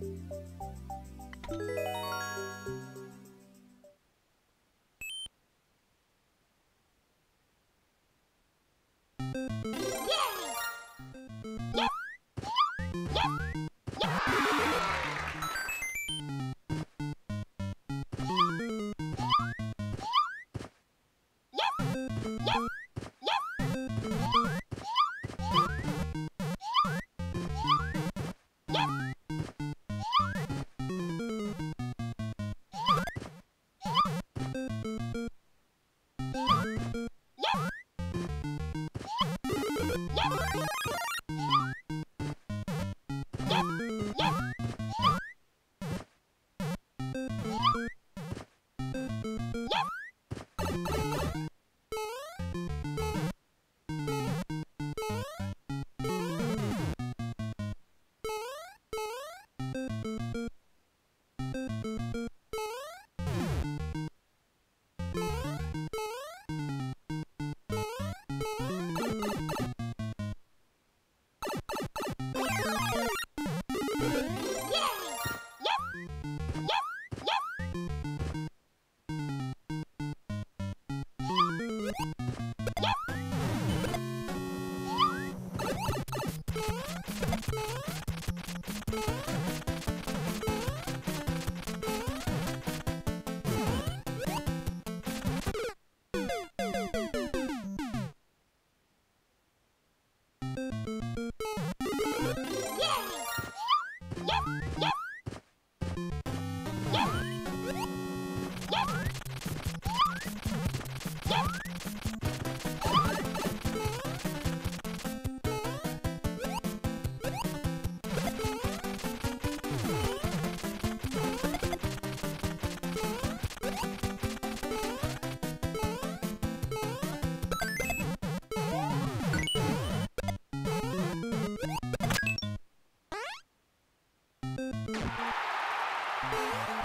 Música Mm-hmm. Bye.